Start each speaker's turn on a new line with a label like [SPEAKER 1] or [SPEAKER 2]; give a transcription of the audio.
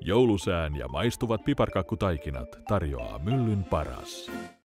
[SPEAKER 1] Joulusään ja maistuvat piparkakkutaikinat tarjoaa myllyn paras.